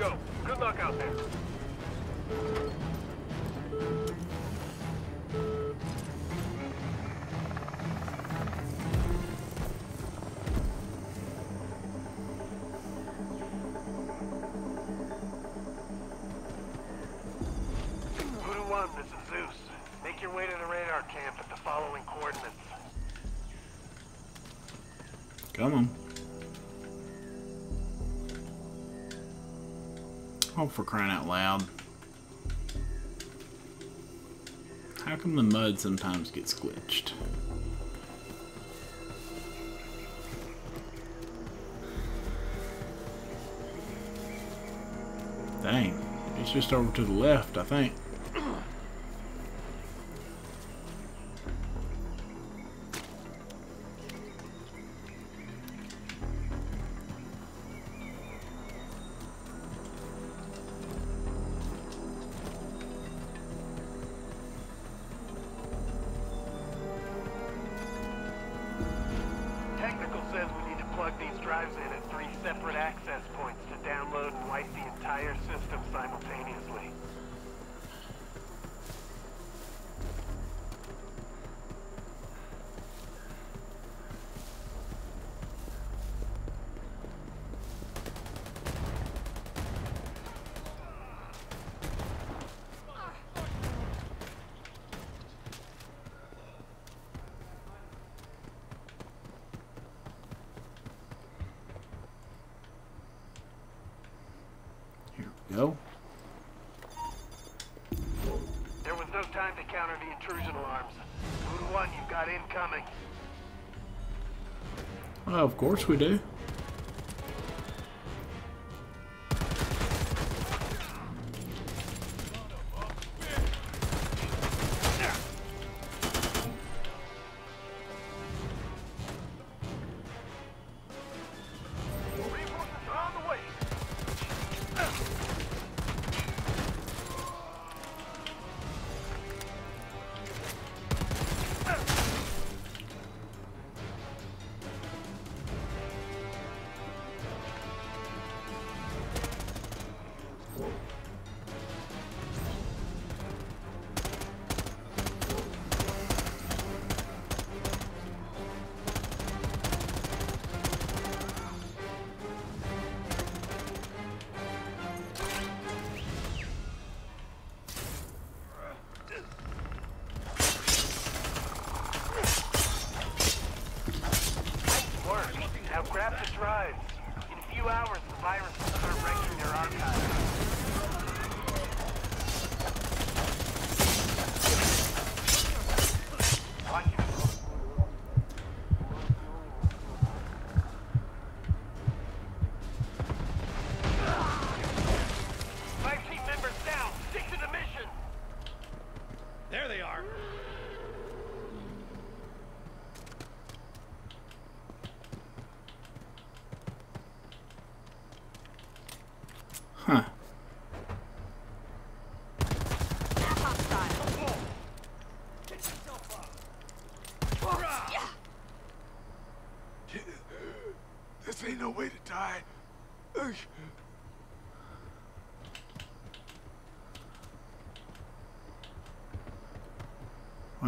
go. Good luck out there. 1, this is Zeus. Make your way to the radar camp at the following coordinates. Come on. Oh, for crying out loud. How come the mud sometimes gets glitched? Dang. It's just over to the left, I think. Go. There was no time to counter the intrusion alarms. Voodoo 1, you've got incoming. Well, of course we do.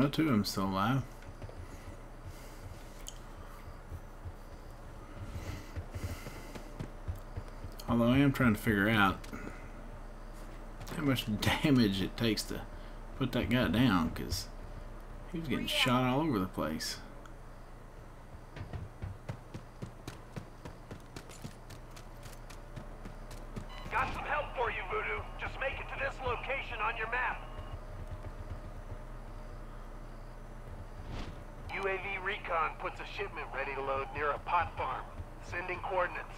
Well, two of them still alive. Although I am trying to figure out how much damage it takes to put that guy down, because he was getting shot all over the place. Got some help for you, Voodoo. Just make it to this location on your map. UAV Recon puts a shipment ready to load near a pot farm. Sending coordinates.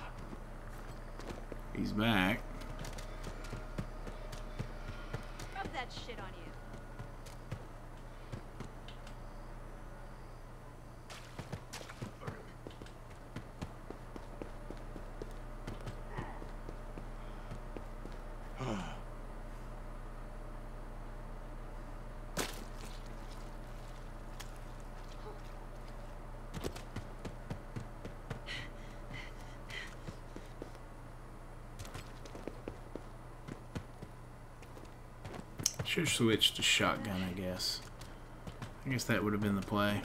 He's back. Rub that shit on you. Should have switched to shotgun, I guess. I guess that would have been the play.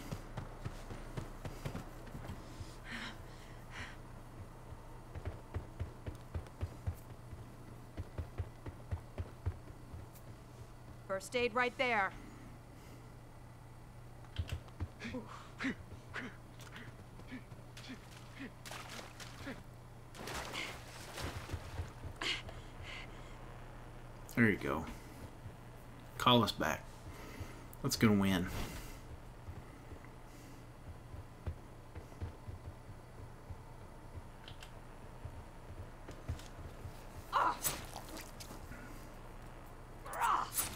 First aid right there. There you go. Call us back. Let's go win.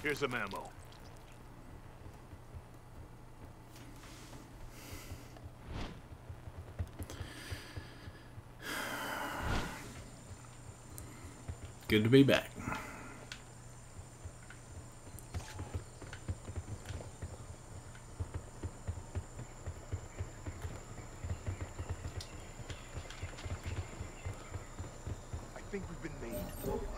Here's some ammo. Good to be back. Think we've been made.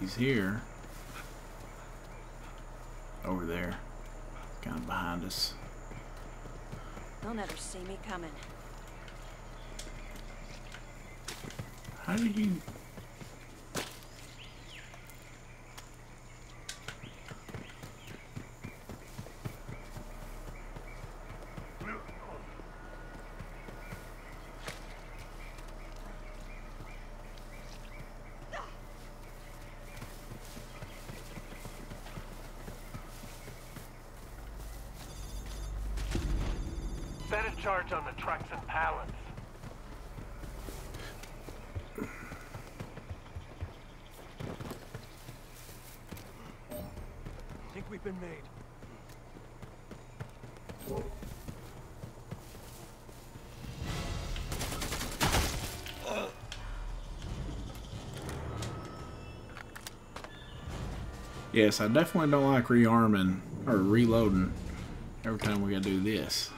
He's here. Over there. Kind of behind us. They'll never see me coming. How did you... Set a charge on the trucks and pallets. think we've been made. Yes, I definitely don't like rearming or reloading every time we gotta do this.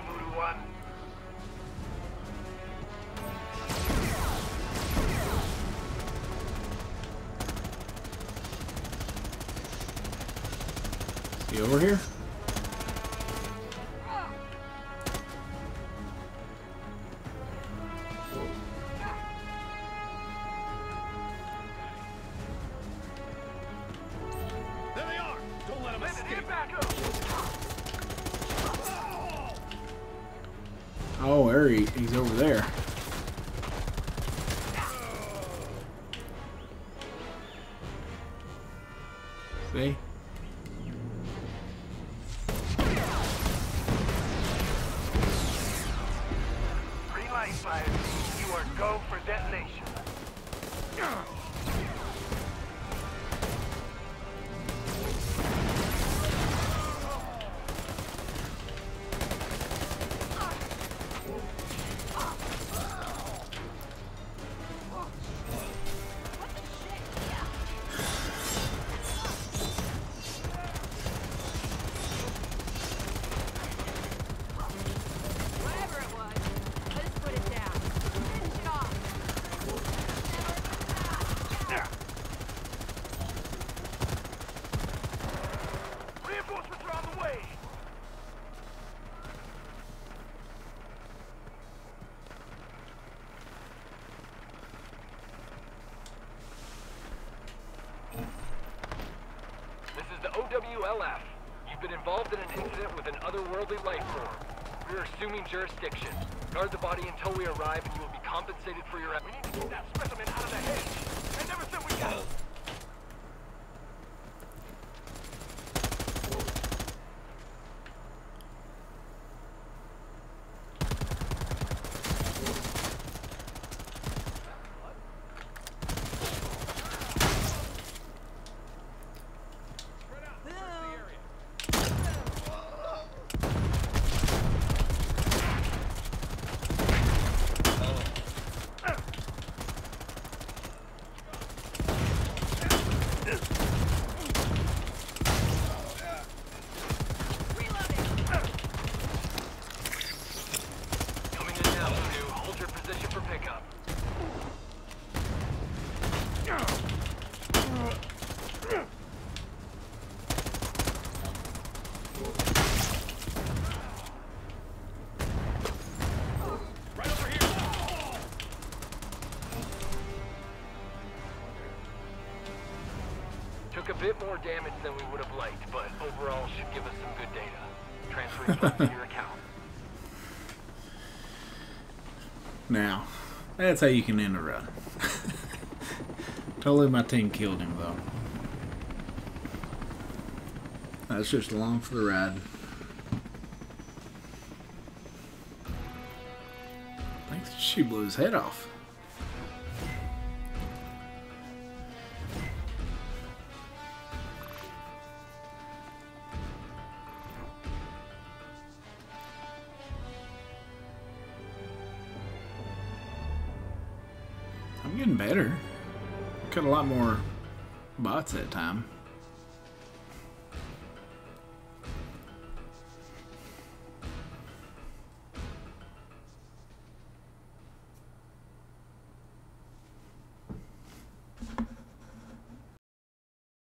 Stand Voodoo One. See over here? There they are! Don't let them escape! get back up! Oh, there he, he's over there. See? Green light, fire. You are go for detonation. You've been involved in an incident with an otherworldly life form. We're assuming jurisdiction. Guard the body until we arrive and you will be compensated for your... We need to get that specimen out of the hedge. I never said we got it. Coming in now, Voodoo. Hold your position for pickup. Right over here! Took a bit more damage than we would have liked, but overall should give us some good data. Transferring to your account. Now, that's how you can end a run. totally my team killed him though. That's just along for the ride. I think she blew his head off. I'm getting better. Cut a lot more bots that time.